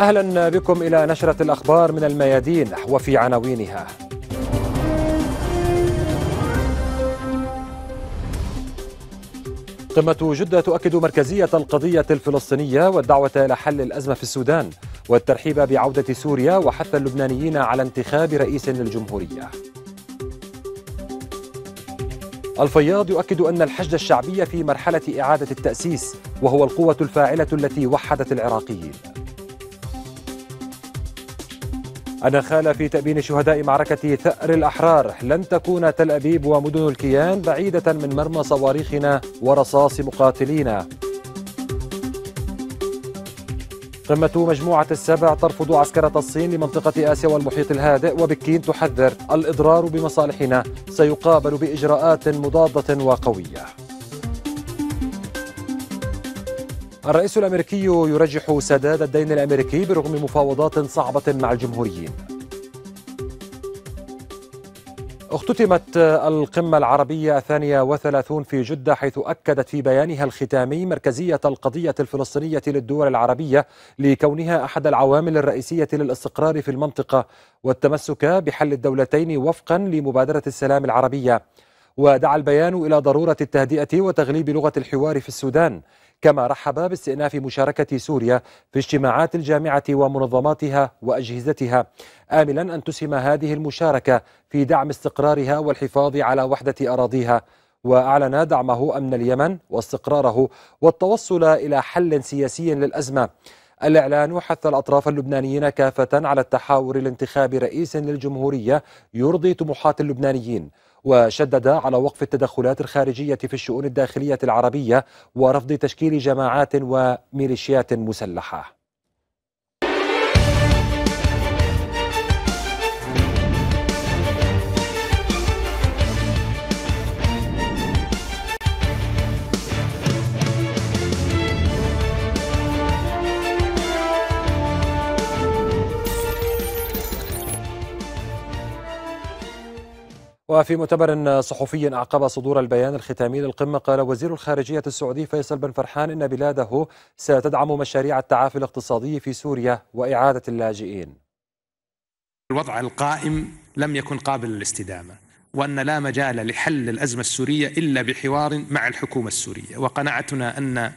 أهلا بكم إلى نشرة الأخبار من الميادين وفي عناوينها. قمة جدة تؤكد مركزية القضية الفلسطينية والدعوة إلى حل الأزمة في السودان والترحيب بعودة سوريا وحث اللبنانيين على انتخاب رئيس للجمهورية. الفياض يؤكد أن الحشد الشعبي في مرحلة إعادة التأسيس وهو القوة الفاعلة التي وحدت العراقيين. النخالة في تأبين شهداء معركة ثأر الأحرار. لن تكون تل أبيب ومدن الكيان بعيدة من مرمى صواريخنا ورصاص مقاتلينا. قمة مجموعة السبع ترفض عسكرة الصين لمنطقة آسيا والمحيط الهادئ وبكين تحذر الإضرار بمصالحنا. سيقابل بإجراءات مضادة وقوية. الرئيس الأمريكي يرجح سداد الدين الأمريكي برغم مفاوضات صعبة مع الجمهوريين. اختتمت القمة العربية الثانية وثلاثون في جدة حيث أكدت في بيانها الختامي مركزية القضية الفلسطينية للدول العربية لكونها أحد العوامل الرئيسية للاستقرار في المنطقة والتمسك بحل الدولتين وفقا لمبادرة السلام العربية ودعا البيان إلى ضرورة التهدئة وتغليب لغة الحوار في السودان كما رحب باستئناف مشاركة سوريا في اجتماعات الجامعة ومنظماتها وأجهزتها. آملا أن تسهم هذه المشاركة في دعم استقرارها والحفاظ على وحدة أراضيها. وأعلن دعمه أمن اليمن واستقراره والتوصل إلى حل سياسي للأزمة. الإعلان حث الأطراف اللبنانيين كافة على التحاور لانتخاب رئيس للجمهورية يرضي طموحات اللبنانيين وشدد على وقف التدخلات الخارجية في الشؤون الداخلية العربية ورفض تشكيل جماعات وميليشيات مسلحة. وفي مؤتمر صحفي أعقب صدور البيان الختامي للقمة قال وزير الخارجية السعودي فيصل بن فرحان إن بلاده ستدعم مشاريع التعافي الاقتصادي في سوريا وإعادة اللاجئين. الوضع القائم لم يكن قابل للاستدامة وأن لا مجال لحل الأزمة السورية إلا بحوار مع الحكومة السورية. وقناعتنا أن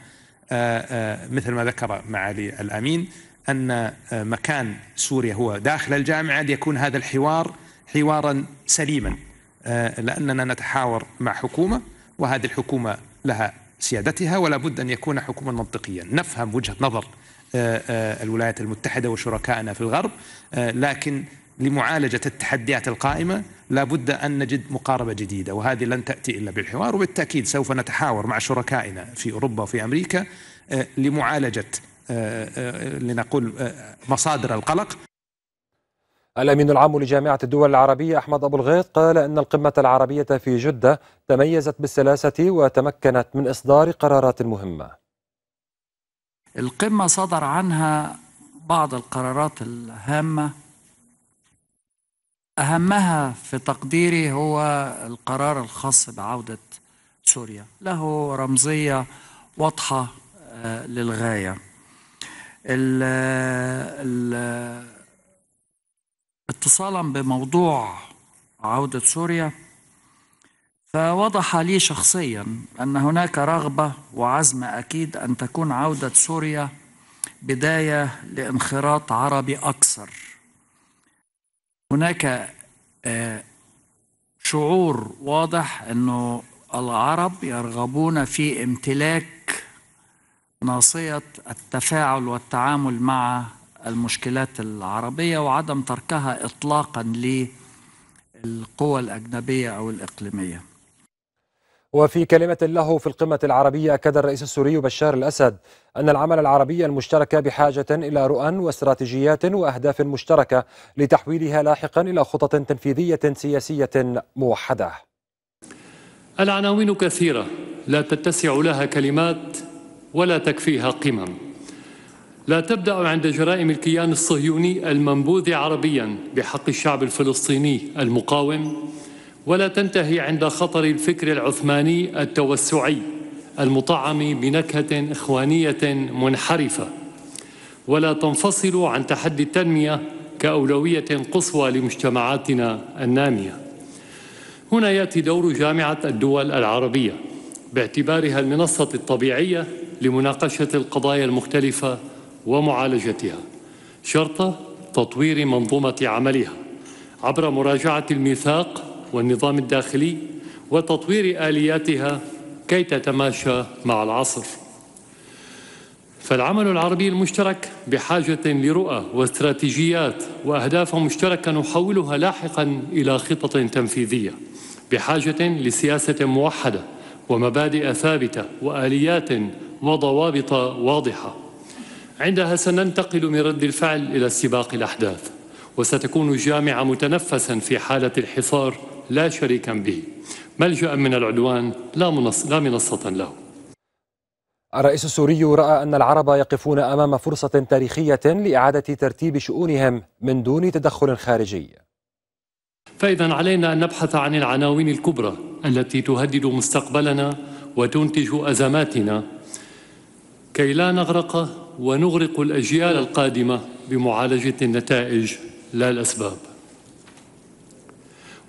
مثل ما ذكر معالي الأمين أن مكان سوريا هو داخل الجامعة ليكون هذا الحوار حوارا سليما. لأننا نتحاور مع حكومة وهذه الحكومة لها سيادتها ولا بد أن يكون حكومة منطقيا نفهم وجهة نظر الولايات المتحدة وشركائنا في الغرب لكن لمعالجة التحديات القائمة لا بد أن نجد مقاربة جديدة وهذه لن تأتي إلا بالحوار. وبالتأكيد سوف نتحاور مع شركائنا في أوروبا وفي أمريكا لمعالجة لنقول مصادر القلق. الأمين العام لجامعة الدول العربية أحمد أبو الغيط قال أن القمة العربية في جدة تميزت بالسلاسة وتمكنت من إصدار قرارات مهمة. القمة صدر عنها بعض القرارات الهامة. أهمها في تقديري هو القرار الخاص بعودة سوريا. له رمزية واضحة للغاية. ال ال اتصالا بموضوع عودة سوريا فوضح لي شخصيا أن هناك رغبة وعزم أكيد أن تكون عودة سوريا بداية لانخراط عربي أكثر. هناك شعور واضح أنه العرب يرغبون في امتلاك ناصية التفاعل والتعامل مع المشكلات العربية وعدم تركها إطلاقا للقوى الأجنبية أو الإقليمية. وفي كلمة له في القمة العربية أكد الرئيس السوري بشار الأسد أن العمل العربي المشترك بحاجة إلى رؤى واستراتيجيات وأهداف مشتركة لتحويلها لاحقا إلى خطط تنفيذية سياسية موحدة. العناوين كثيرة لا تتسع لها كلمات ولا تكفيها قمم. لا تبدأ عند جرائم الكيان الصهيوني المنبوذ عربيا بحق الشعب الفلسطيني المقاوم ولا تنتهي عند خطر الفكر العثماني التوسعي المطعم بنكهة إخوانية منحرفة. ولا تنفصل عن تحدي التنمية كأولوية قصوى لمجتمعاتنا النامية. هنا يأتي دور جامعة الدول العربية باعتبارها المنصة الطبيعية لمناقشة القضايا المختلفة ومعالجتها. شرط تطوير منظومة عملها عبر مراجعة الميثاق والنظام الداخلي وتطوير آلياتها كي تتماشى مع العصر. فالعمل العربي المشترك بحاجة لرؤى واستراتيجيات وأهداف مشتركة نحولها لاحقا إلى خطط تنفيذية بحاجة لسياسة موحدة ومبادئ ثابتة وآليات وضوابط واضحة. عندها سننتقل من رد الفعل إلى استباق الأحداث وستكون الجامعة متنفسا في حالة الحصار لا شريكا به. ملجأ من العدوان لا, منص لا منصة له. الرئيس السوري رأى أن العرب يقفون أمام فرصة تاريخية لإعادة ترتيب شؤونهم من دون تدخل خارجي. فإذا علينا أن نبحث عن العناوين الكبرى التي تهدد مستقبلنا وتنتج أزماتنا. كي لا نغرق ونغرق الأجيال القادمة بمعالجة النتائج لا الأسباب.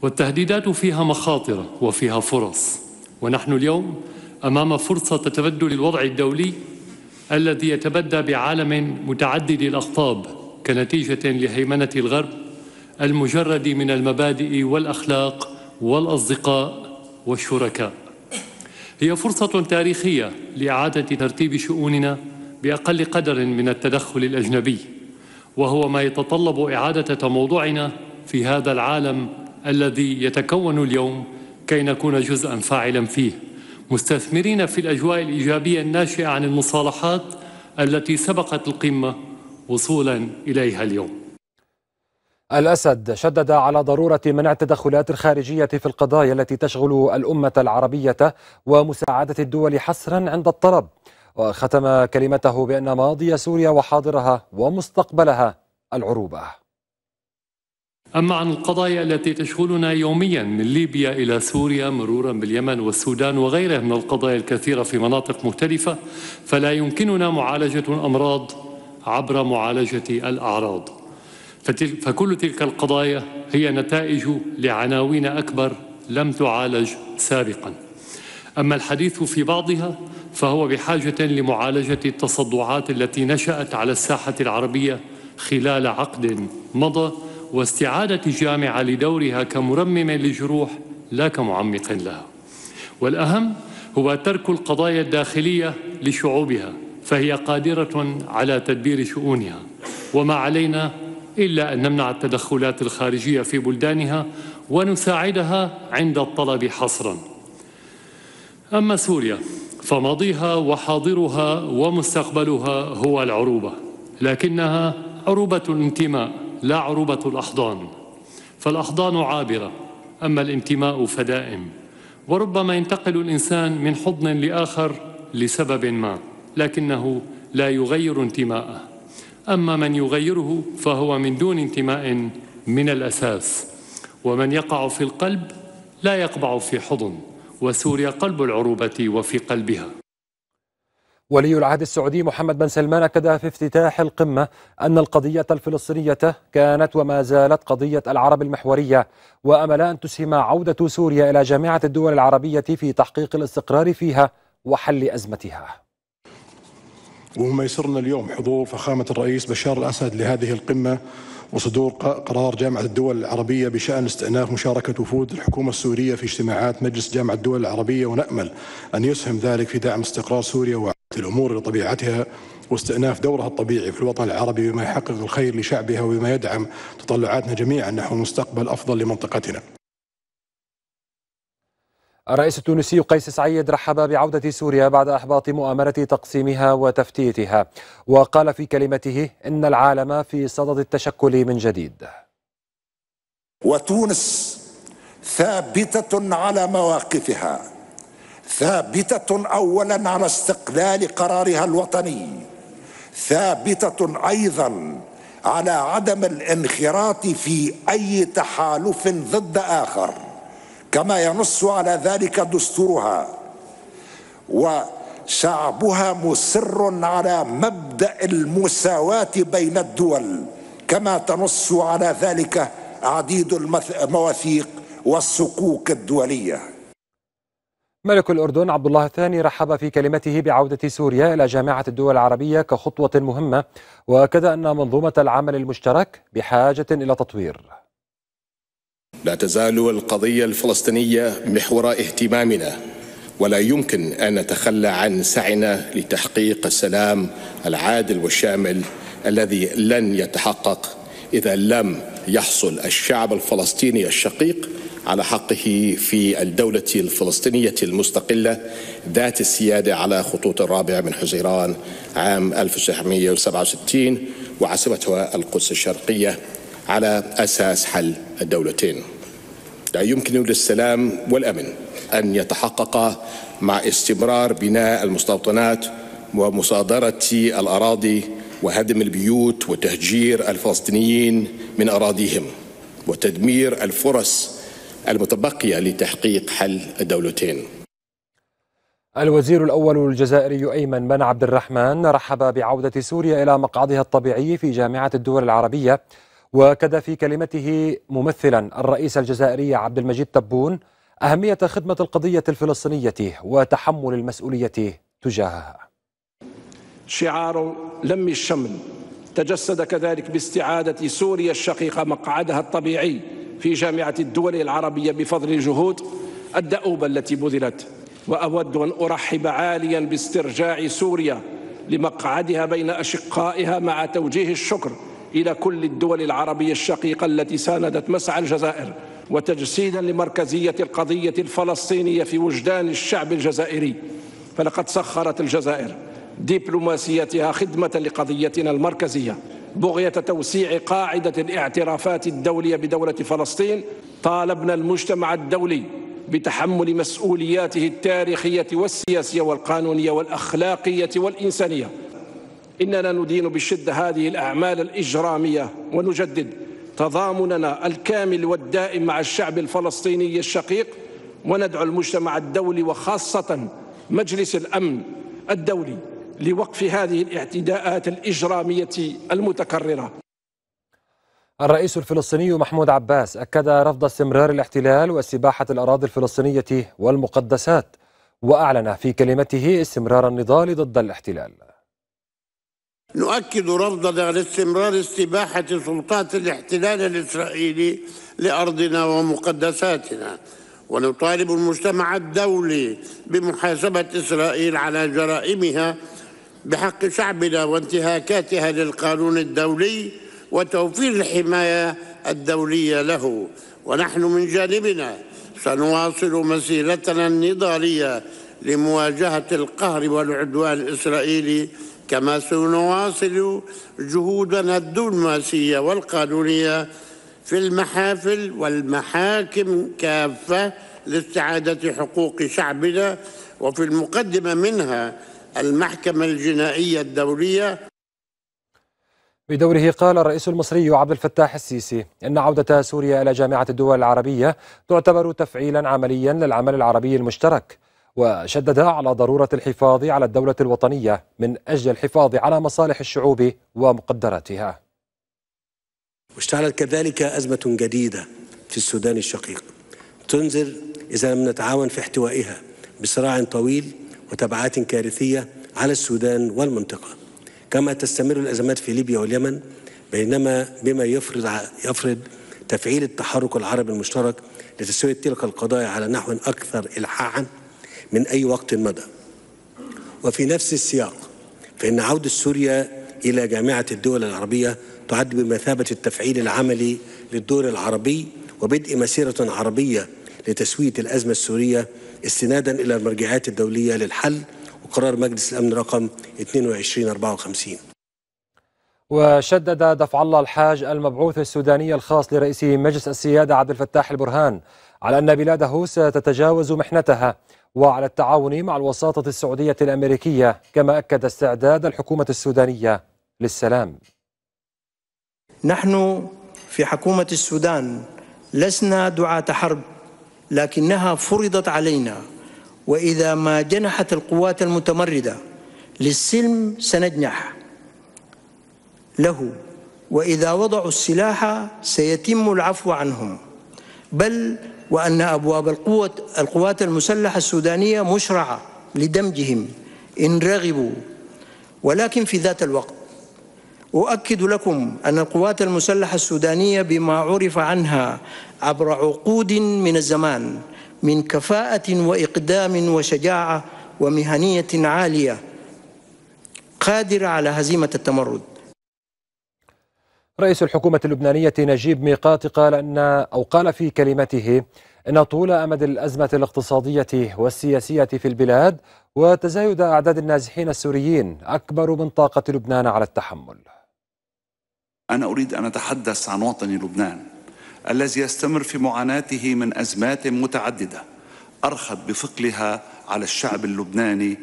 والتهديدات فيها مخاطر وفيها فرص ونحن اليوم أمام فرصة تبدل الوضع الدولي الذي يتبدى بعالم متعدد الاقطاب كنتيجة لهيمنة الغرب المجرد من المبادئ والأخلاق والأصدقاء والشركاء. هي فرصة تاريخية لإعادة ترتيب شؤوننا بأقل قدر من التدخل الأجنبي وهو ما يتطلب إعادة تموضعنا في هذا العالم الذي يتكون اليوم كي نكون جزءا فاعلا فيه مستثمرين في الأجواء الإيجابية الناشئة عن المصالحات التي سبقت القمة وصولا إليها اليوم. الأسد شدد على ضرورة منع التدخلات الخارجية في القضايا التي تشغل الأمة العربية ومساعدة الدول حصرا عند الطلب. وختم كلمته بأن ماضي سوريا وحاضرها ومستقبلها العروبة. أما عن القضايا التي تشغلنا يوميا من ليبيا إلى سوريا مرورا باليمن والسودان وغيرها من القضايا الكثيرة في مناطق مختلفة فلا يمكننا معالجة الأمراض عبر معالجة الأعراض فكل تلك القضايا هي نتائج لعناوين أكبر لم تعالج سابقا أما الحديث في بعضها فهو بحاجة لمعالجة التصدعات التي نشأت على الساحة العربية خلال عقد مضى واستعادة الجامعة لدورها كمرمم للجروح لا كمعمق لها. والأهم هو ترك القضايا الداخلية لشعوبها فهي قادرة على تدبير شؤونها. وما علينا إلا أن نمنع التدخلات الخارجية في بلدانها ونساعدها عند الطلب حصرا. أما سوريا فماضيها وحاضرها ومستقبلها هو العروبة لكنها عروبة الانتماء لا عروبة الأحضان. فالأحضان عابرة أما الانتماء فدائم. وربما ينتقل الإنسان من حضن لآخر لسبب ما لكنه لا يغير انتماءه. أما من يغيره فهو من دون انتماء من الأساس. ومن يقع في القلب لا يقبع في حضن. وسوريا قلب العروبة وفي قلبها. ولي العهد السعودي محمد بن سلمان أكد في افتتاح القمة أن القضية الفلسطينية كانت وما زالت قضية العرب المحورية وأمل أن تسهم عودة سوريا إلى جامعة الدول العربية في تحقيق الاستقرار فيها وحل أزمتها. وما يسرنا اليوم حضور فخامة الرئيس بشار الأسد لهذه القمة وصدور قرار جامعة الدول العربية بشأن استئناف مشاركة وفود الحكومة السورية في اجتماعات مجلس جامعة الدول العربية ونأمل أن يسهم ذلك في دعم استقرار سوريا الأمور لطبيعتها واستئناف دورها الطبيعي في الوطن العربي بما يحقق الخير لشعبها وبما يدعم تطلعاتنا جميعا. نحو مستقبل أفضل لمنطقتنا. الرئيس التونسي قيس سعيد رحب بعودة سوريا بعد إحباط مؤامرة تقسيمها وتفتيتها. وقال في كلمته إن العالم في صدد التشكل من جديد. وتونس ثابتة على مواقفها. ثابتة اولا على استقلال قرارها الوطني. ثابتة أيضا على عدم الانخراط في أي تحالف ضد آخر. كما ينص على ذلك دستورها. شعبها مصر على مبدأ المساواة بين الدول كما تنص على ذلك عديد المواثيق والصكوك الدولية. ملك الأردن عبد الله الثاني رحب في كلمته بعودة سوريا إلى جامعة الدول العربية كخطوة مهمة وكذا أن منظومة العمل المشترك بحاجة إلى تطوير. لا تزال القضية الفلسطينية محور اهتمامنا ولا يمكن أن نتخلى عن سعينا لتحقيق السلام العادل والشامل الذي لن يتحقق إذا لم يحصل الشعب الفلسطيني الشقيق على حقه في الدولة الفلسطينية المستقلة ذات السيادة على خطوط الرابع من حزيران عام 1967 وعاصمتها القدس الشرقية على أساس حل الدولتين. لا يمكن للسلام والأمن أن يتحقق مع استمرار بناء المستوطنات ومصادرة الأراضي وهدم البيوت وتهجير الفلسطينيين من أراضيهم وتدمير الفرص المتبقية لتحقيق حل الدولتين. الوزير الأول الجزائري أيمن بن عبد الرحمن رحب بعودة سوريا إلى مقعدها الطبيعي في جامعة الدول العربية وكذا في كلمته ممثلا الرئيس الجزائري عبد المجيد تبون أهمية خدمة القضية الفلسطينية وتحمل المسؤولية تجاهها. شعار لم الشمل. تجسد كذلك باستعادة سوريا الشقيقة مقعدها الطبيعي في جامعة الدول العربية بفضل الجهود الدؤوبة التي بذلت. وأود أن أرحب عاليا باسترجاع سوريا لمقعدها بين أشقائها مع توجيه الشكر إلى كل الدول العربية الشقيقة التي ساندت مسعى الجزائر وتجسيدا لمركزية القضية الفلسطينية في وجدان الشعب الجزائري. فلقد سخرت الجزائر دبلوماسيتها خدمة لقضيتنا المركزية. بغية توسيع قاعدة الاعترافات الدولية بدولة فلسطين طالبنا المجتمع الدولي بتحمل مسؤولياته التاريخية والسياسية والقانونية والأخلاقية والإنسانية. إننا ندين بشدة هذه الأعمال الإجرامية ونجدد تضامننا الكامل والدائم مع الشعب الفلسطيني الشقيق وندعو المجتمع الدولي وخاصة مجلس الأمن الدولي لوقف هذه الاعتداءات الإجرامية المتكررة. الرئيس الفلسطيني محمود عباس أكد رفض استمرار الاحتلال واستباحة الأراضي الفلسطينية والمقدسات وأعلن في كلمته استمرار النضال ضد الاحتلال. نؤكد رفضنا لاستمرار استباحة سلطات الاحتلال الإسرائيلي لأرضنا ومقدساتنا. ونطالب المجتمع الدولي بمحاسبة إسرائيل على جرائمها بحق شعبنا وانتهاكاتها للقانون الدولي وتوفير الحماية الدولية له. ونحن من جانبنا سنواصل مسيرتنا النضالية لمواجهة القهر والعدوان الإسرائيلي كما سنواصل جهودنا الدبلوماسية والقانونية في المحافل والمحاكم كافة لاستعادة حقوق شعبنا وفي المقدمة منها المحكمة الجنائية الدولية. بدوره قال الرئيس المصري عبد الفتاح السيسي إن عودة سوريا إلى جامعة الدول العربية تعتبر تفعيلا عمليا للعمل العربي المشترك وشدد على ضرورة الحفاظ على الدولة الوطنية من أجل الحفاظ على مصالح الشعوب ومقدراتها. واشتعلت كذلك أزمة جديدة في السودان الشقيق. تنذر إذا لم نتعاون في احتوائها بصراع طويل وتبعات كارثية على السودان والمنطقة. كما تستمر الأزمات في ليبيا واليمن بينما بما يفرض يفرض تفعيل التحرك العربي المشترك لتسوية تلك القضايا على نحو أكثر إلحاحا من أي وقت مضى. وفي نفس السياق فإن عودة سوريا إلى جامعة الدول العربية تعد بمثابة التفعيل العملي للدور العربي وبدء مسيرة عربية لتسوية الأزمة السورية استنادا إلى المرجعات الدولية للحل وقرار مجلس الأمن رقم 2254 وشدد دفع الله الحاج المبعوث السوداني الخاص لرئيس مجلس السيادة عبد الفتاح البرهان على أن بلاده ستتجاوز محنتها وعلى التعاون مع الوساطة السعودية الأمريكية كما أكد استعداد الحكومة السودانية للسلام. نحن في حكومة السودان لسنا دعاة حرب لكنها فرضت علينا. وإذا ما جنحت القوات المتمردة للسلم سنجنح له. وإذا وضعوا السلاح سيتم العفو عنهم. بل وأن أبواب القوة القوات المسلحة السودانية مشرعة لدمجهم إن رغبوا. ولكن في ذات الوقت أؤكد لكم أن القوات المسلحة السودانية بما عرف عنها عبر عقود من الزمان من كفاءة وإقدام وشجاعة ومهنية عالية قادرة على هزيمة التمرد. رئيس الحكومة اللبنانية نجيب ميقات قال أن أو قال في كلمته أن طول أمد الأزمة الاقتصادية والسياسية في البلاد وتزايد أعداد النازحين السوريين أكبر من طاقة لبنان على التحمل. أنا أريد أن أتحدث عن وطني لبنان الذي يستمر في معاناته من أزمات متعددة أرخت بثقلها على الشعب اللبناني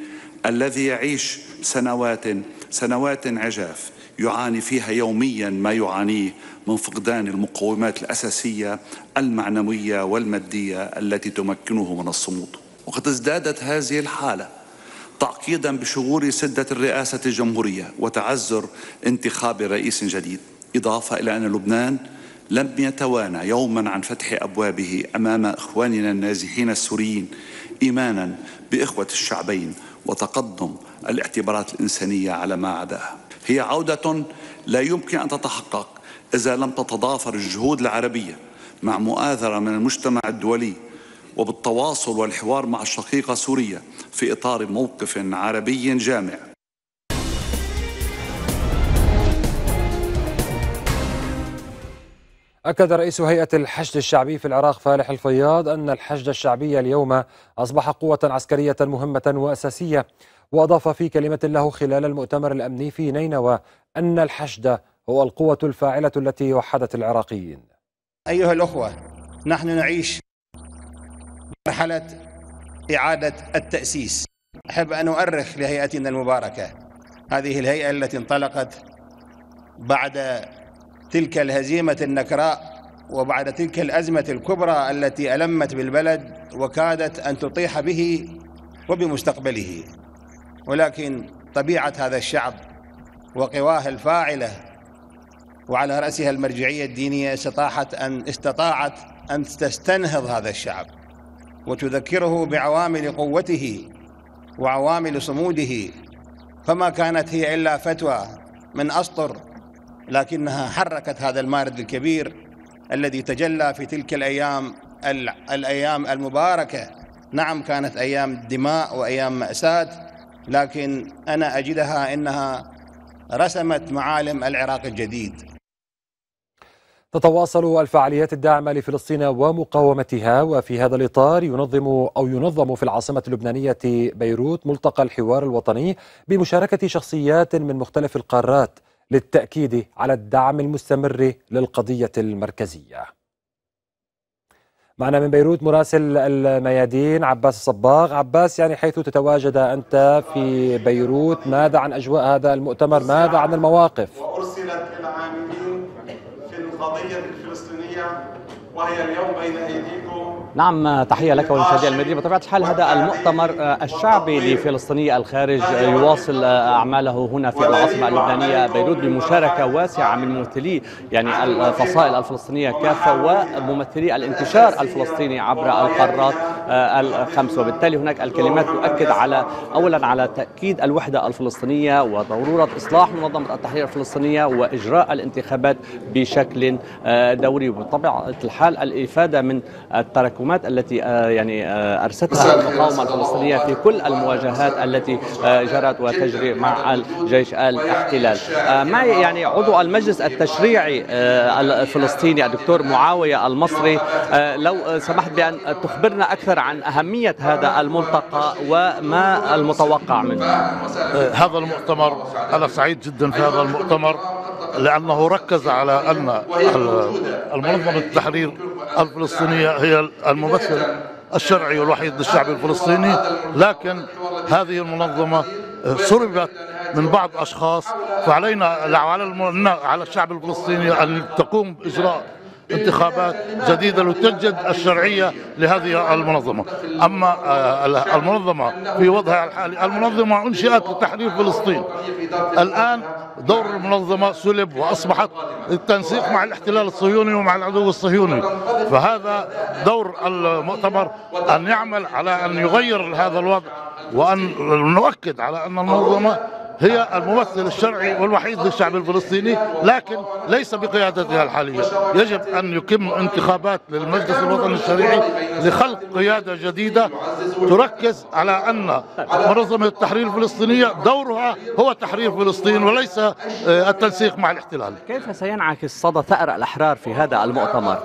الذي يعيش سنوات سنوات عجاف يعاني فيها يوميا ما يعانيه من فقدان المقومات الأساسية المعنوية والمادية التي تمكنه من الصمود. وقد ازدادت هذه الحالة تعقيدا بشغور سدة الرئاسة الجمهورية وتعذر انتخاب رئيس جديد. إضافة إلى أن لبنان لم يتوانى يوما عن فتح أبوابه أمام إخواننا النازحين السوريين إيمانا بإخوة الشعبين وتقدم الاعتبارات الإنسانية على ما عداها هي عودة لا يمكن أن تتحقق إذا لم تتضافر الجهود العربية مع مؤازرة من المجتمع الدولي وبالتواصل والحوار مع الشقيقة سوريا في إطار موقف عربي جامع. أكد رئيس هيئة الحشد الشعبي في العراق فالح الفياض أن الحشد الشعبي اليوم أصبح قوة عسكرية مهمة وأساسية وأضاف في كلمة له خلال المؤتمر الأمني في نينوى أن الحشد هو القوة الفاعلة التي وحدت العراقيين. أيها الأخوة نحن نعيش مرحلة إعادة التأسيس. أحب أن أؤرخ لهيئتنا المباركة. هذه الهيئة التي انطلقت بعد تلك الهزيمة النكراء وبعد تلك الأزمة الكبرى التي ألمت بالبلد وكادت أن تطيح به وبمستقبله. ولكن طبيعة هذا الشعب وقواه الفاعلة وعلى رأسها المرجعية الدينية استطاعت أن استطاعت أن تستنهض هذا الشعب وتذكره بعوامل قوته وعوامل صموده فما كانت هي إلا فتوى من أسطر لكنها حركت هذا المارد الكبير الذي تجلى في تلك الأيام الأيام المباركة. نعم كانت أيام دماء وأيام مأساة لكن أنا أجدها إنها رسمت معالم العراق الجديد. تتواصل الفعاليات الداعمة لفلسطين ومقاومتها وفي هذا الإطار ينظم أو ينظم في العاصمة اللبنانية بيروت ملتقى الحوار الوطني بمشاركة شخصيات من مختلف القارات للتأكيد على الدعم المستمر للقضية المركزية. معنا من بيروت مراسل الميادين عباس الصباغ. عباس يعني حيث تتواجد أنت في بيروت ماذا عن أجواء هذا المؤتمر؟ ماذا عن المواقف؟ وأرسلت العاملين في القضية الفلسطينية وهي اليوم بين أيديكم نعم تحية لك ولمشاهدي المدينة. بطبيعة الحال هذا المؤتمر الشعبي لفلسطيني الخارج يواصل أعماله هنا في العاصمة اللبنانية بيروت بمشاركة واسعة من ممثلي يعني الفصائل الفلسطينية كافة وممثلي الانتشار الفلسطيني عبر القارات. الخمس وبالتالي هناك الكلمات تؤكد على أولا على تأكيد الوحدة الفلسطينية وضرورة إصلاح منظمة التحرير الفلسطينية وإجراء الانتخابات بشكل دوري. وبطبيعة الحال الإفادة من التراكم التراكمات التي يعني أرستها المقاومة الفلسطينية في كل المواجهات التي جرت وتجري مع الجيش الاحتلال. معي يعني عضو المجلس التشريعي الفلسطيني الدكتور معاوية المصري؟ لو سمحت بأن تخبرنا أكثر عن أهمية هذا الملتقى وما المتوقع منه. هذا المؤتمر أنا سعيد جدا في هذا المؤتمر لأنه ركز على أن المنظمة التحرير الفلسطينية هي الممثل الشرعي والوحيد للشعب الفلسطيني لكن هذه المنظمة سربت من بعض أشخاص فعلينا على على الشعب الفلسطيني أن تقوم بإجراء انتخابات جديدة لتجد الشرعية لهذه المنظمة. أما آه، المنظمة في وضعها الحالي المنظمة أنشئت لتحرير فلسطين. الآن دور المنظمة سلب وأصبحت التنسيق مع الاحتلال الصهيوني ومع العدو الصهيوني. فهذا دور المؤتمر أن يعمل على أن يغير هذا الوضع وأن نؤكد على أن المنظمة هي الممثل الشرعي والوحيد للشعب الفلسطيني لكن ليس بقيادتها الحالية يجب أن يتم انتخابات للمجلس الوطني الشرعي لخلق قيادة جديدة تركز على أن منظمة التحرير الفلسطينية دورها هو تحرير فلسطين وليس آه، التنسيق مع الاحتلال كيف سينعكس صدى ثأر الأحرار في هذا المؤتمر؟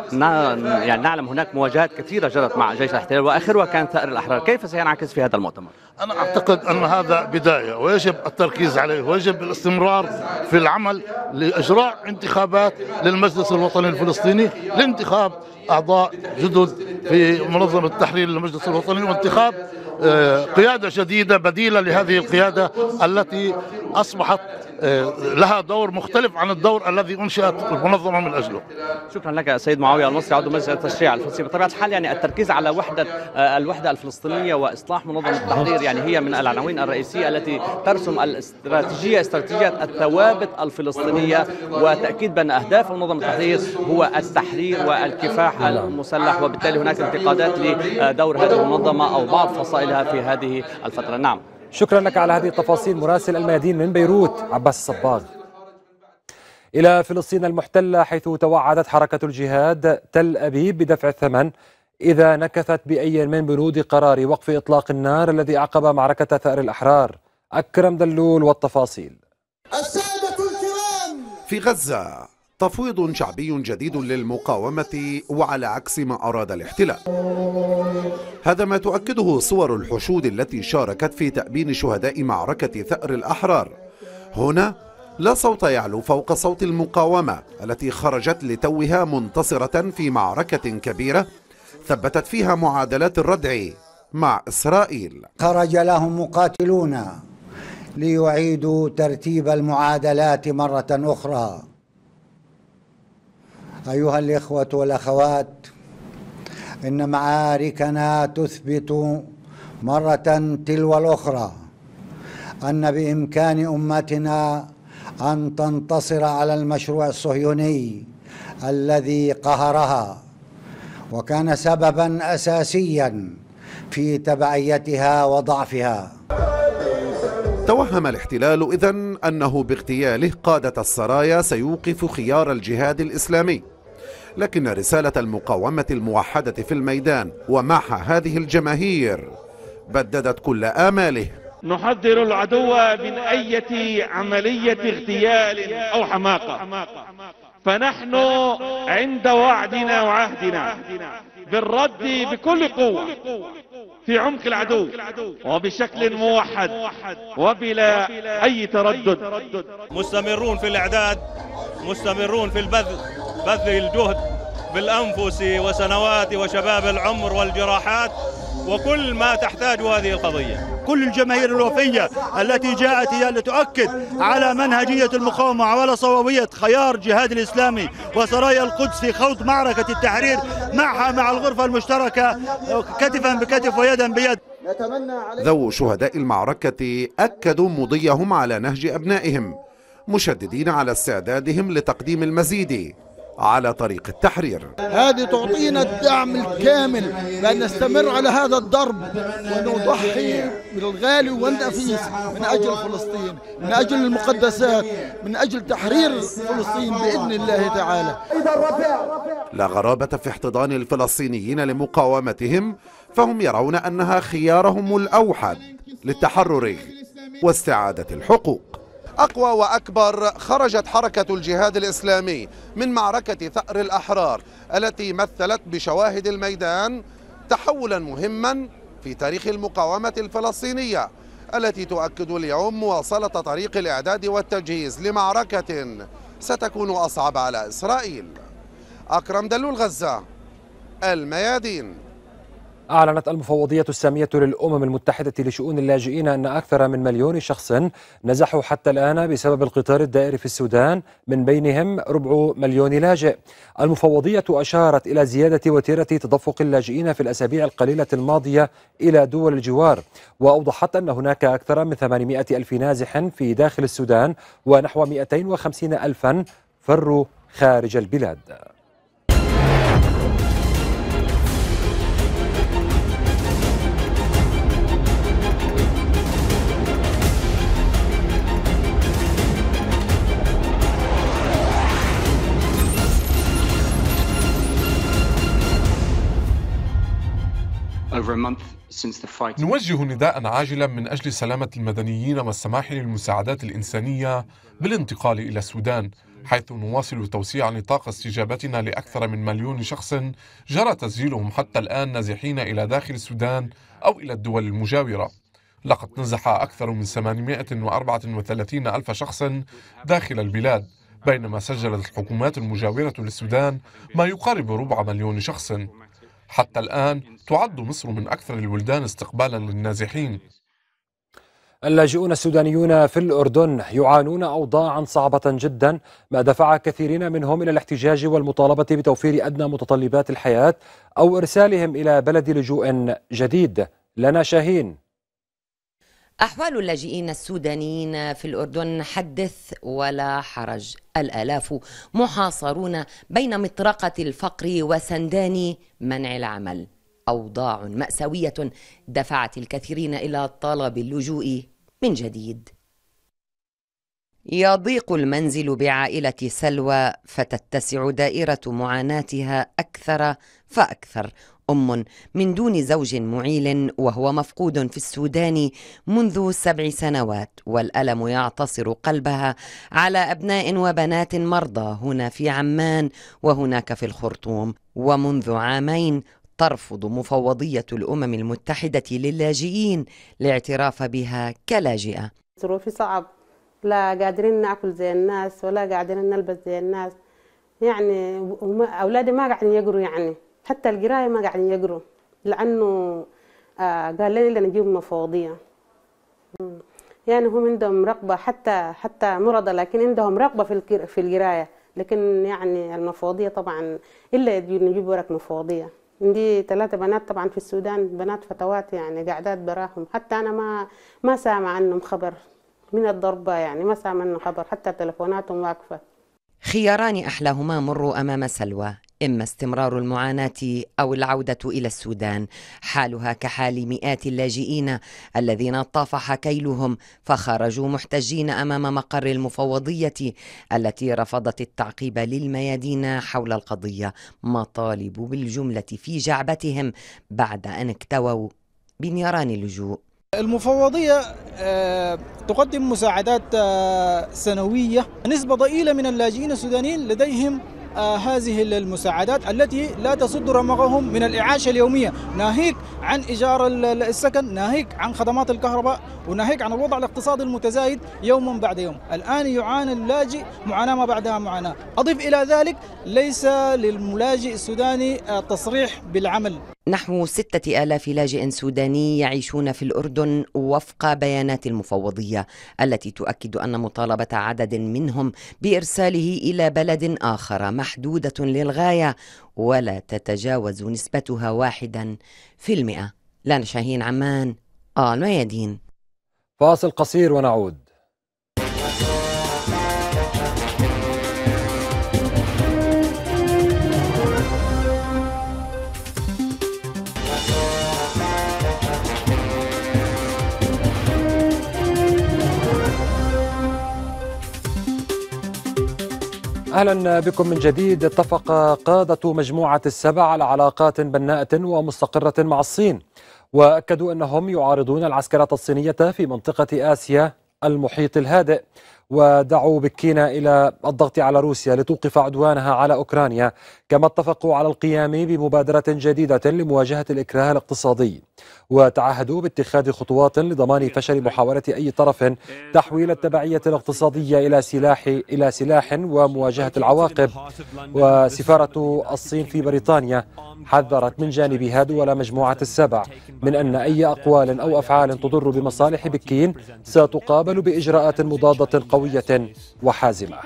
يعني نعلم هناك مواجهات كثيرة جرت مع جيش الاحتلال وآخرها كان ثأر الأحرار كيف سينعكس في هذا المؤتمر؟ أنا أعتقد أن هذا بداية ويجب التركيز عليه ويجب الاستمرار في العمل لإجراء انتخابات للمجلس الوطني الفلسطيني لانتخاب أعضاء جدد في منظمة التحرير للمجلس الوطني وانتخاب آه، قيادة جديدة بديلة لهذه القيادة التي أصبحت لها دور مختلف عن الدور الذي أنشئت المنظمه من أجله. شكرا لك سيد معاوية المصري عضو مجلس التشريع الفلسطيني، بطبيعة الحال يعني التركيز على وحدة آه، الوحدة الفلسطينية وإصلاح منظمة التحرير يعني هي من العناوين الرئيسية التي ترسم الاستراتيجية استراتيجية الثوابت الفلسطينية وتأكيد بأن أهداف منظمة التحرير هو التحرير والكفاح المسلح وبالتالي هناك انتقادات لدور هذه المنظمة أو بعض فصائلها في هذه الفترة، نعم. شكرا لك على هذه التفاصيل مراسل الميادين من بيروت عباس الصباغ. إلى فلسطين المحتلة حيث توعدت حركة الجهاد تل أبيب بدفع الثمن إذا نكثت بأي من بنود قرار وقف إطلاق النار الذي عقب معركة ثأر الأحرار. أكرم دلول والتفاصيل. السادة الكرام! في غزة. تفويض شعبي جديد للمقاومة وعلى عكس ما أراد الاحتلال. هذا ما تؤكده صور الحشود التي شاركت في تأبين شهداء معركة ثأر الأحرار. هنا لا صوت يعلو فوق صوت المقاومة التي خرجت لتوها منتصرة في معركة كبيرة ثبتت فيها معادلات الردع مع إسرائيل. خرج لهم مقاتلون ليعيدوا ترتيب المعادلات مرة أخرى. أيها الإخوة والأخوات إن معاركنا تثبت مرة تلو الأخرى أن بإمكان أمتنا أن تنتصر على المشروع الصهيوني الذي قهرها وكان سببا أساسيا في تبعيتها وضعفها. توهم الاحتلال إذن أنه باغتياله قادة السرايا سيوقف خيار الجهاد الإسلامي. لكن رسالة المقاومة الموحدة في الميدان ومعها هذه الجماهير بددت كل آماله. نحذر العدو من أي عملية اغتيال أو حماقة. فنحن عند وعدنا وعهدنا بالرد بكل قوة في عمق العدو وبشكل موحد وبلا أي تردد. مستمرون في الإعداد مستمرون في البذل. بذل الجهد بالأنفس وسنوات وشباب العمر والجراحات وكل ما تحتاج هذه القضية. كل الجماهير الوفية التي جاءت هي لتؤكد على منهجية المقاومة وعلى صوابية خيار جهاد الإسلامي وسرايا القدس في خوض معركة التحرير معها مع الغرفة المشتركة كتفا بكتف ويدا بيد. ذو شهداء المعركة أكدوا مضيهم على نهج أبنائهم مشددين على استعدادهم لتقديم المزيد. على طريق التحرير. هذه تعطينا الدعم الكامل بأن نستمر على هذا الضرب ونضحي بالغالي والنفيس من أجل فلسطين من أجل المقدسات من أجل تحرير فلسطين بإذن الله تعالى. لا غرابة في احتضان الفلسطينيين لمقاومتهم فهم يرون أنها خيارهم الأوحد للتحرر واستعادة الحقوق. أقوى وأكبر خرجت حركة الجهاد الإسلامي من معركة ثأر الأحرار التي مثلت بشواهد الميدان تحولا مهما في تاريخ المقاومة الفلسطينية التي تؤكد اليوم مواصلة طريق الإعداد والتجهيز لمعركة ستكون أصعب على إسرائيل. أكرم دلول غزة. الميادين. أعلنت المفوضية السامية للأمم المتحدة لشؤون اللاجئين أن أكثر من مليون شخص نزحوا حتى الآن بسبب القطار الدائري في السودان من بينهم ربع مليون لاجئ. المفوضية أشارت إلى زيادة وتيرة تدفق اللاجئين في الأسابيع القليلة الماضية إلى دول الجوار وأوضحت أن هناك أكثر من 800 ألف نازح في داخل السودان ونحو 250 ألفا فروا خارج البلاد. نوجه نداء عاجلا من أجل سلامة المدنيين والسماح للمساعدات الإنسانية بالانتقال إلى السودان حيث نواصل توسيع نطاق استجابتنا لأكثر من مليون شخص جرى تسجيلهم حتى الآن نازحين إلى داخل السودان أو إلى الدول المجاورة. لقد نزح أكثر من 834 ألف شخص داخل البلاد بينما سجلت الحكومات المجاورة للسودان ما يقارب ربع مليون شخص. حتى الآن تعد مصر من أكثر البلدان استقبالا للنازحين. اللاجئون السودانيون في الأردن يعانون أوضاعا صعبة جدا ما دفع كثيرين منهم إلى الاحتجاج والمطالبة بتوفير أدنى متطلبات الحياة أو إرسالهم إلى بلد لجوء جديد. لنا شاهين. أحوال اللاجئين السودانيين في الأردن حدث ولا حرج. الآلاف محاصرون بين مطرقة الفقر وسندان منع العمل. أوضاع مأساوية دفعت الكثيرين إلى طلب اللجوء من جديد. يضيق المنزل بعائلة سلوى فتتسع دائرة معاناتها أكثر فأكثر. أم من دون زوج معيل وهو مفقود في السودان منذ سبع سنوات والألم يعتصر قلبها على أبناء وبنات مرضى هنا في عمان وهناك في الخرطوم. ومنذ عامين ترفض مفوضية الأمم المتحدة للاجئين الاعتراف بها كلاجئة. ظروفي صعب. لا قادرين ناكل زي الناس ولا قادرين نلبس زي الناس. يعني أولادي ما قاعدين يقروا يعني. حتى القراية ما قاعدين يقروا لأنه آه قال لنا نجيب مفوضية يعني هم عندهم رغبة حتى حتى مرضى لكن عندهم رغبة في في القراية. لكن يعني المفوضية طبعا إلا نجيب ورق مفوضية عندي ثلاثة بنات طبعا في السودان بنات فتوات يعني قاعدات براهم. حتى أنا ما ما سامع عنهم خبر من الضربة يعني ما سامع عنهم خبر حتى تلفوناتهم واقفة. خياران أحلاهما مروا أمام سلوى. إما استمرار المعاناة أو العودة إلى السودان. حالها كحال مئات اللاجئين الذين طافح كيلهم فخرجوا محتجين أمام مقر المفوضية التي رفضت التعقيب للميادين حول القضية. مطالب بالجملة في جعبتهم بعد أن اكتووا بنيران اللجوء. المفوضية تقدم مساعدات سنوية. نسبة ضئيلة من اللاجئين السودانيين لديهم هذه المساعدات التي لا تصد رمقهم من الإعاشة اليومية. ناهيك عن إيجار السكن ناهيك عن خدمات الكهرباء وناهيك عن الوضع الاقتصادي المتزايد يوما بعد يوم. الآن يعاني اللاجئ معاناة ما بعدها معاناة. أضف إلى ذلك ليس للملاجئ السوداني تصريح بالعمل. نحو ستة آلاف لاجئ سوداني يعيشون في الأردن وفق بيانات المفوضية التي تؤكد أن مطالبة عدد منهم بإرساله إلى بلد آخر محدودة للغاية ولا تتجاوز نسبتها واحدا في المئة. لانا شاهين عمان آه الميادين فاصل قصير ونعود. أهلا بكم من جديد. اتفق قادة مجموعة السبع على علاقات بناءة ومستقرة مع الصين وأكدوا أنهم يعارضون العسكره الصينية في منطقة آسيا المحيط الهادئ. ودعوا بكين إلى الضغط على روسيا لتوقف عدوانها على أوكرانيا كما اتفقوا على القيام بمبادرة جديدة لمواجهة الإكراه الاقتصادي. وتعهدوا باتخاذ خطوات لضمان فشل محاولة أي طرف تحويل التبعية الاقتصادية إلى سلاح إلى سلاح ومواجهة العواقب. وسفارة الصين في بريطانيا حذرت من جانبها دول مجموعة السبع من أن أي أقوال أو أفعال تضر بمصالح بكين ستقابل بإجراءات مضادة قوية. وحازمة.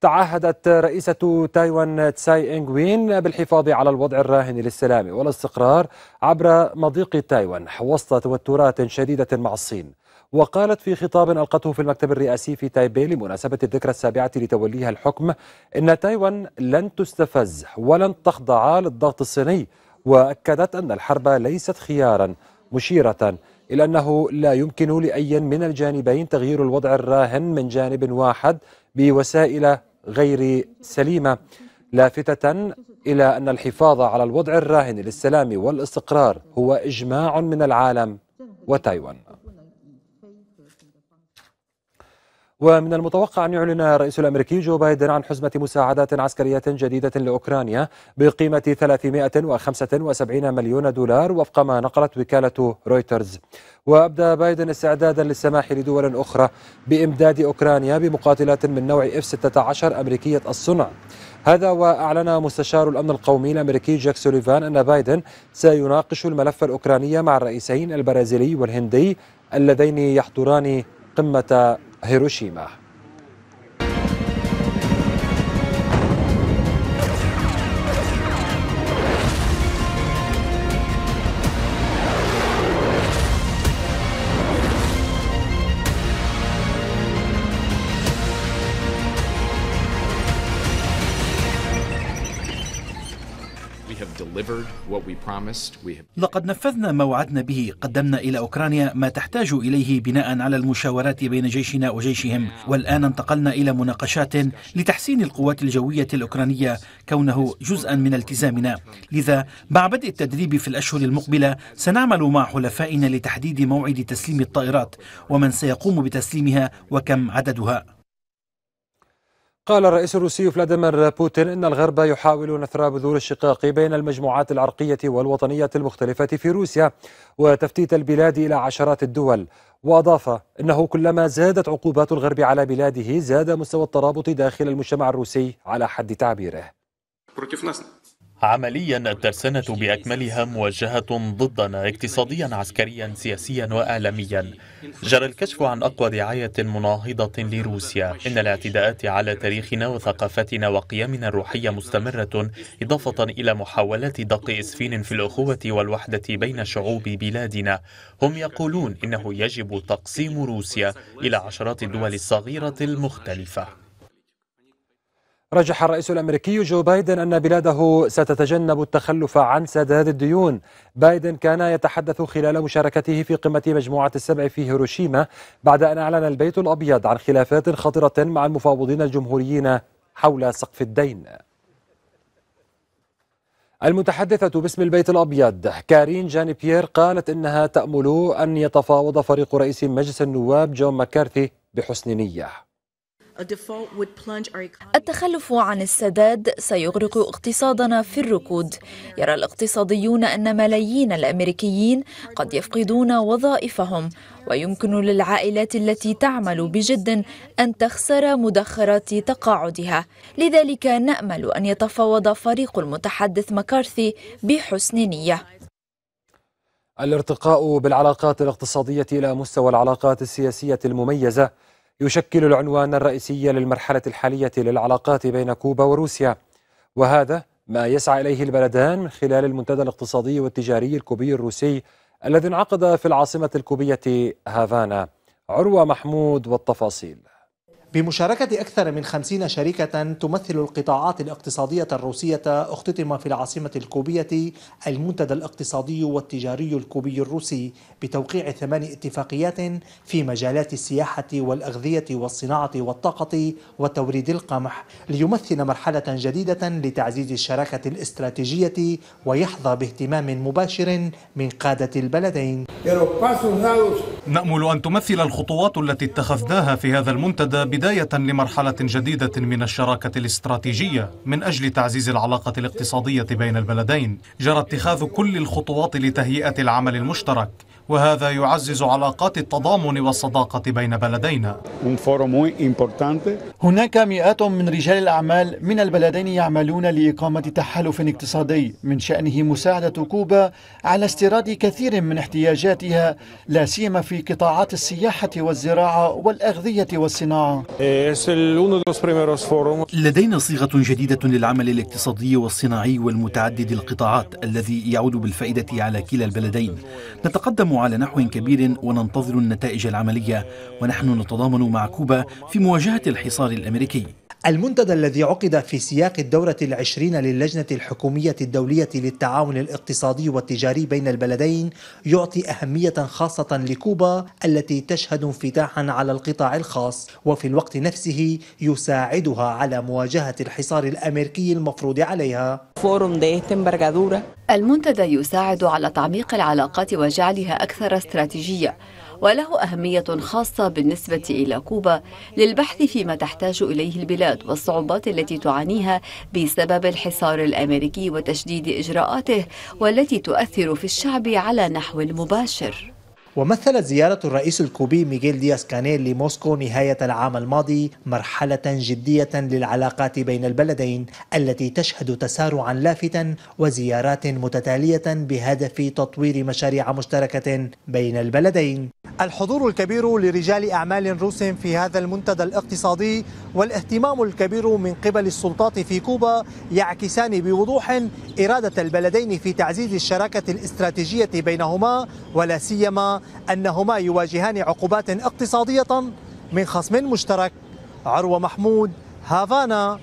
تعهدت رئيسة تايوان تساي إنغوين بالحفاظ على الوضع الراهن للسلام والاستقرار عبر مضيق تايوان وسط توترات شديدة مع الصين. وقالت في خطاب ألقته في المكتب الرئاسي في تايبي لمناسبة الذكرى السابعة لتوليها الحكم إن تايوان لن تستفز ولن تخضع للضغط الصيني وأكدت أن الحرب ليست خيارا مشيرة إلى أنه لا يمكن لأي من الجانبين تغيير الوضع الراهن من جانب واحد بوسائل غير سليمة. لافتة إلى أن الحفاظ على الوضع الراهن للسلام والاستقرار هو إجماع من العالم وتايوان. ومن المتوقع أن يعلن الرئيس الأمريكي جو بايدن عن حزمة مساعدات عسكرية جديدة لأوكرانيا بقيمة 375 مليون دولار وفق ما نقلت وكالة رويترز. وأبدى بايدن استعدادا للسماح لدول أخرى بإمداد أوكرانيا بمقاتلات من نوع F-16 أمريكية الصنع. هذا وأعلن مستشار الأمن القومي الأمريكي جاك سوليفان أن بايدن سيناقش الملف الأوكراني مع الرئيسين البرازيلي والهندي اللذين يحضران قمة هيروشيما. لقد نفذنا ما وعدنا به. قدمنا إلى أوكرانيا ما تحتاج إليه بناء على المشاورات بين جيشنا وجيشهم. والآن انتقلنا إلى مناقشات لتحسين القوات الجوية الأوكرانية كونه جزءا من التزامنا. لذا مع بدء التدريب في الأشهر المقبلة سنعمل مع حلفائنا لتحديد موعد تسليم الطائرات ومن سيقوم بتسليمها وكم عددها. قال الرئيس الروسي فلاديمير بوتين إن الغرب يحاول نثر بذور الشقاق بين المجموعات العرقية والوطنية المختلفة في روسيا وتفتيت البلاد إلى عشرات الدول. وأضاف إنه كلما زادت عقوبات الغرب على بلاده زاد مستوى الترابط داخل المجتمع الروسي على حد تعبيره. عمليا الترسانة بأكملها موجهة ضدنا اقتصاديا عسكريا سياسيا وإعلاميا. جرى الكشف عن أقوى دعاية مناهضة لروسيا. إن الاعتداءات على تاريخنا وثقافتنا وقيمنا الروحية مستمرة إضافة إلى محاولات دق إسفين في الأخوة والوحدة بين شعوب بلادنا. هم يقولون إنه يجب تقسيم روسيا إلى عشرات الدول الصغيرة المختلفة. رجح الرئيس الأمريكي جو بايدن أن بلاده ستتجنب التخلف عن سداد الديون. بايدن كان يتحدث خلال مشاركته في قمة مجموعة السبع في هيروشيما بعد أن أعلن البيت الأبيض عن خلافات خطره مع المفاوضين الجمهوريين حول سقف الدين. المتحدثة باسم البيت الأبيض كارين جان بيير قالت إنها تأمل أن يتفاوض فريق رئيس مجلس النواب جون ماكارثي بحسن نية التخلف عن السداد سيغرق اقتصادنا في الركود. يرى الاقتصاديون أن ملايين الأمريكيين قد يفقدون وظائفهم ويمكن للعائلات التي تعمل بجد أن تخسر مدخرات تقاعدها. لذلك نأمل أن يتفاوض فريق المتحدث مكارثي بحسن نية. الارتقاء بالعلاقات الاقتصادية إلى مستوى العلاقات السياسية المميزة يشكل العنوان الرئيسي للمرحلة الحالية للعلاقات بين كوبا وروسيا وهذا ما يسعى إليه البلدان من خلال المنتدى الاقتصادي والتجاري الكوبي الروسي الذي انعقد في العاصمة الكوبية هافانا. عروة محمود والتفاصيل. بمشاركة أكثر من خمسين شركة تمثل القطاعات الاقتصادية الروسية اختتم في العاصمة الكوبية المنتدى الاقتصادي والتجاري الكوبي الروسي بتوقيع ثمان اتفاقيات في مجالات السياحة والأغذية والصناعة والطاقة وتوريد القمح ليمثل مرحلة جديدة لتعزيز الشراكة الاستراتيجية ويحظى باهتمام مباشر من قادة البلدين. نأمل أن تمثل الخطوات التي اتخذناها في هذا المنتدى بداية لمرحلة جديدة من الشراكة الاستراتيجية من أجل تعزيز العلاقة الاقتصادية بين البلدين. جرى اتخاذ كل الخطوات لتهيئة العمل المشترك وهذا يعزز علاقات التضامن والصداقة بين بلدينا. هناك مئات من رجال الأعمال من البلدين يعملون لإقامة تحالف اقتصادي من شأنه مساعدة كوبا على استيراد كثير من احتياجاتها لا سيما في قطاعات السياحة والزراعة والأغذية والصناعة. لدينا صيغة جديدة للعمل الاقتصادي والصناعي والمتعدد القطاعات الذي يعود بالفائدة على كلا البلدين. نتقدم على نحو كبير وننتظر النتائج العملية. ونحن نتضامن مع كوبا في مواجهة الحصار الأمريكي. المنتدى الذي عقد في سياق الدورة العشرين للجنة الحكومية الدولية للتعاون الاقتصادي والتجاري بين البلدين يعطي أهمية خاصة لكوبا التي تشهد انفتاحا على القطاع الخاص وفي الوقت نفسه يساعدها على مواجهة الحصار الأمريكي المفروض عليها. المنتدى يساعد على تعميق العلاقات وجعلها أكثر استراتيجية وله أهمية خاصة بالنسبة إلى كوبا للبحث فيما تحتاج إليه البلاد والصعوبات التي تعانيها بسبب الحصار الأمريكي وتشديد إجراءاته والتي تؤثر في الشعب على نحو مباشر. ومثلت زيارة الرئيس الكوبي ميغيل دياس كانيل لموسكو نهاية العام الماضي مرحلة جدية للعلاقات بين البلدين التي تشهد تسارعا لافتا وزيارات متتالية بهدف تطوير مشاريع مشتركة بين البلدين. الحضور الكبير لرجال أعمال روس في هذا المنتدى الاقتصادي والاهتمام الكبير من قبل السلطات في كوبا يعكسان بوضوح إرادة البلدين في تعزيز الشراكة الاستراتيجية بينهما ولا سيما أنهما يواجهان عقوبات اقتصادية من خصم مشترك. عروة محمود هافانا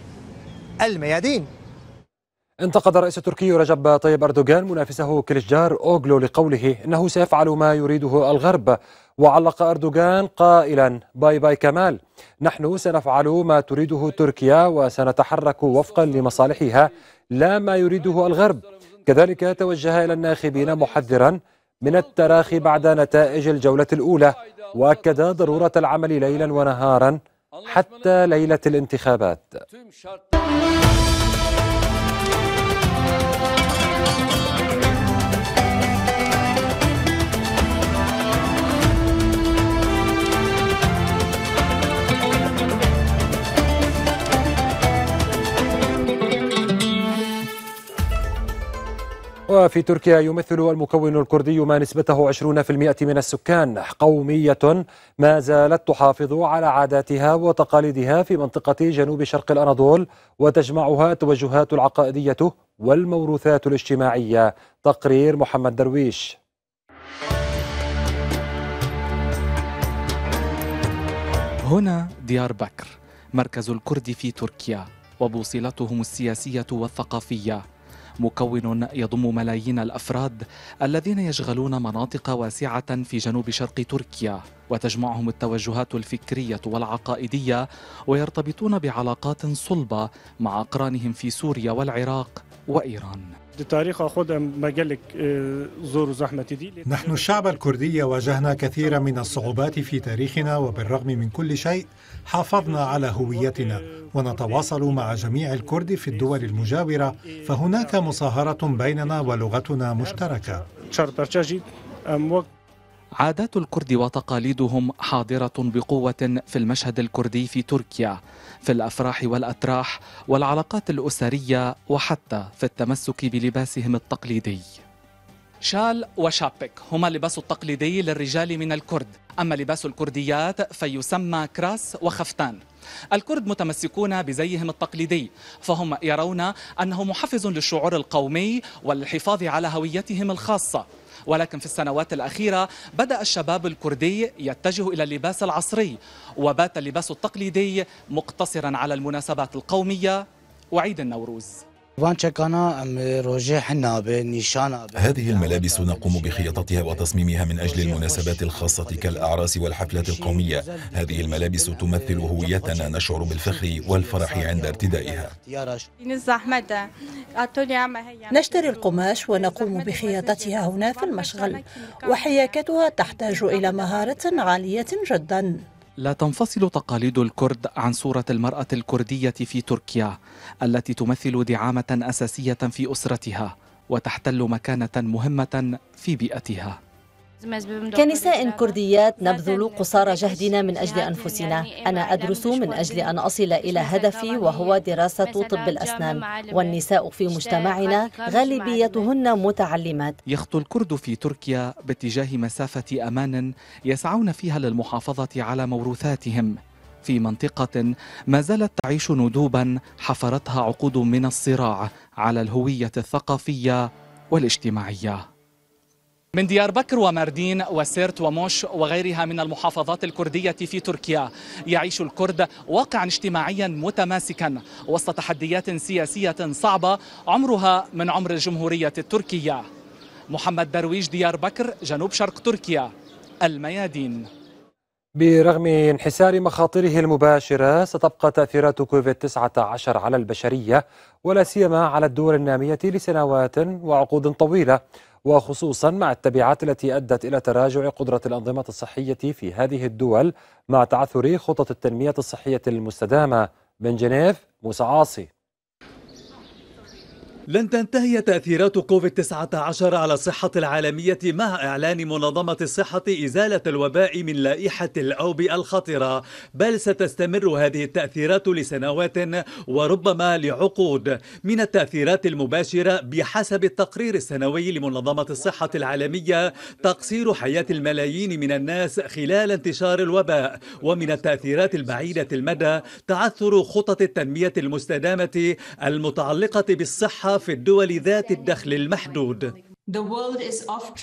الميادين. انتقد الرئيس التركي رجب طيب أردوغان منافسه كليشجار أوغلو لقوله إنه سيفعل ما يريده الغرب. وعلق أردوغان قائلا باي باي كمال. نحن سنفعل ما تريده تركيا وسنتحرك وفقا لمصالحها لا ما يريده الغرب. كذلك توجه إلى الناخبين محذرا من التراخي بعد نتائج الجولة الأولى وأكد ضرورة العمل ليلا ونهارا حتى ليلة الانتخابات. وفي تركيا يمثل المكون الكردي ما نسبته 20% من السكان. قومية ما زالت تحافظ على عاداتها وتقاليدها في منطقة جنوب شرق الأناضول وتجمعها التوجهات العقائدية والموروثات الاجتماعية. تقرير محمد درويش. هنا ديار بكر مركز الكرد في تركيا وبوصلتهم السياسية والثقافية. مكون يضم ملايين الأفراد الذين يشغلون مناطق واسعة في جنوب شرق تركيا وتجمعهم التوجهات الفكرية والعقائدية ويرتبطون بعلاقات صلبة مع أقرانهم في سوريا والعراق وإيران. نحن الشعب الكردي واجهنا كثيرا من الصعوبات في تاريخنا وبالرغم من كل شيء حافظنا على هويتنا ونتواصل مع جميع الكرد في الدول المجاورة فهناك مصاهرة بيننا ولغتنا مشتركة. عادات الكرد وتقاليدهم حاضرة بقوة في المشهد الكردي في تركيا في الأفراح والأتراح والعلاقات الأسرية وحتى في التمسك بلباسهم التقليدي. شال وشابك هما اللباس التقليدي للرجال من الكرد، أما لباس الكرديات فيسمى كراس وخفتان. الكرد متمسكون بزيهم التقليدي فهم يرون أنه محفز للشعور القومي والحفاظ على هويتهم الخاصة ولكن في السنوات الأخيرة بدأ الشباب الكردي يتجه إلى اللباس العصري وبات اللباس التقليدي مقتصرا على المناسبات القومية وعيد النوروز. هذه الملابس نقوم بخياطتها وتصميمها من أجل المناسبات الخاصة كالأعراس والحفلات القومية. هذه الملابس تمثل هويتنا نشعر بالفخر والفرح عند ارتدائها. نشتري القماش ونقوم بخياطتها هنا في المشغل وحياكتها تحتاج إلى مهارة عالية جداً. لا تنفصل تقاليد الكرد عن صورة المرأة الكردية في تركيا التي تمثل دعامة أساسية في أسرتها وتحتل مكانة مهمة في بيئتها. كنساء كرديات نبذل قصارى جهدنا من أجل أنفسنا. أنا أدرس من أجل أن أصل إلى هدفي وهو دراسة طب الأسنان. والنساء في مجتمعنا غالبيتهن متعلمات. يخطو الكرد في تركيا باتجاه مسافة أمان يسعون فيها للمحافظة على موروثاتهم. في منطقة ما زالت تعيش ندوبا حفرتها عقود من الصراع على الهوية الثقافية والاجتماعية. من ديار بكر وماردين وسيرت وموش وغيرها من المحافظات الكردية في تركيا. يعيش الكرد واقعا اجتماعيا متماسكا وسط تحديات سياسية صعبة عمرها من عمر الجمهورية التركية. محمد درويش ديار بكر جنوب شرق تركيا الميادين. برغم انحسار مخاطره المباشرة ستبقى تأثيرات كوفيد 19 على البشرية ولا سيما على الدول النامية لسنوات وعقود طويلة. وخصوصا مع التبعات التي أدت إلى تراجع قدرة الأنظمة الصحية في هذه الدول مع تعثر خطط التنمية الصحية المستدامة. من جنيف موسى عاصي. لن تنتهي تأثيرات كوفيد-19 على الصحة العالمية مع إعلان منظمة الصحة إزالة الوباء من لائحة الأوبئة الخطرة. بل ستستمر هذه التأثيرات لسنوات وربما لعقود. من التأثيرات المباشرة بحسب التقرير السنوي لمنظمة الصحة العالمية تقصير حياة الملايين من الناس خلال انتشار الوباء. ومن التأثيرات البعيدة المدى تعثر خطط التنمية المستدامة المتعلقة بالصحة في الدول ذات الدخل المحدود.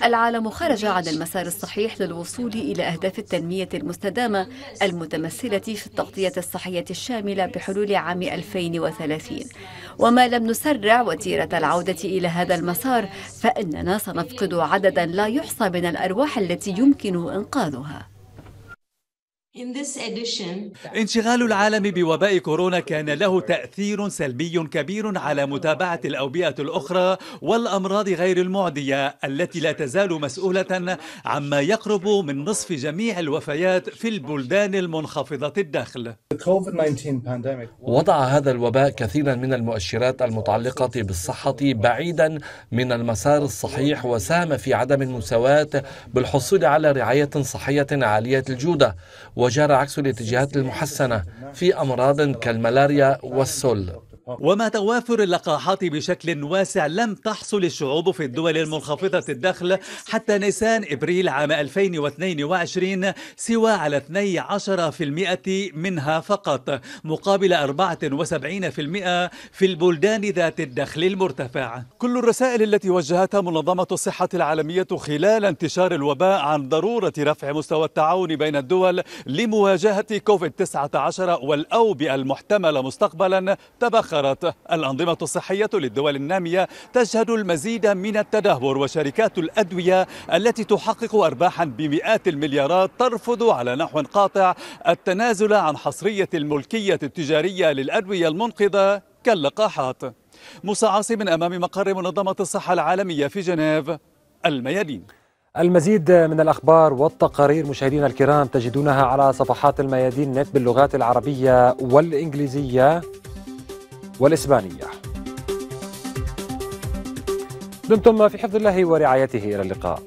العالم خرج عن المسار الصحيح للوصول إلى أهداف التنمية المستدامة المتمثلة في التغطية الصحية الشاملة بحلول عام 2030 وما لم نسرع وتيرة العودة إلى هذا المسار فإننا سنفقد عددا لا يحصى من الأرواح التي يمكن إنقاذها. انشغال العالم بوباء كورونا كان له تأثير سلبي كبير على متابعة الأوبئة الأخرى والأمراض غير المعدية التي لا تزال مسؤولة عما يقرب من نصف جميع الوفيات في البلدان المنخفضة الدخل. وضع هذا الوباء كثيرا من المؤشرات المتعلقة بالصحة بعيدا من المسار الصحيح وساهم في عدم المساواة بالحصول على رعاية صحية عالية الجودة. وجرى عكس الاتجاهات المحسنة في أمراض كالملاريا والسل. ومع توافر اللقاحات بشكل واسع لم تحصل الشعوب في الدول المنخفضة الدخل حتى نيسان إبريل عام 2022 سوى على 12% منها فقط مقابل 74% في البلدان ذات الدخل المرتفع. كل الرسائل التي وجهتها منظمة الصحة العالمية خلال انتشار الوباء عن ضرورة رفع مستوى التعاون بين الدول لمواجهة كوفيد-19 والأوبئة المحتملة مستقبلا تبخر. ذكرت الأنظمة الصحية للدول النامية تشهد المزيد من التدهور وشركات الأدوية التي تحقق أرباحا بمئات المليارات ترفض على نحو قاطع التنازل عن حصرية الملكية التجارية للأدوية المنقذة كاللقاحات. موسى عاصم أمام مقر منظمة الصحة العالمية في جنيف الميادين. المزيد من الأخبار والتقارير مشاهدينا الكرام تجدونها على صفحات الميادين نت باللغات العربية والإنجليزية. والإسبانية. دمتم في حفظ الله ورعايته إلى اللقاء.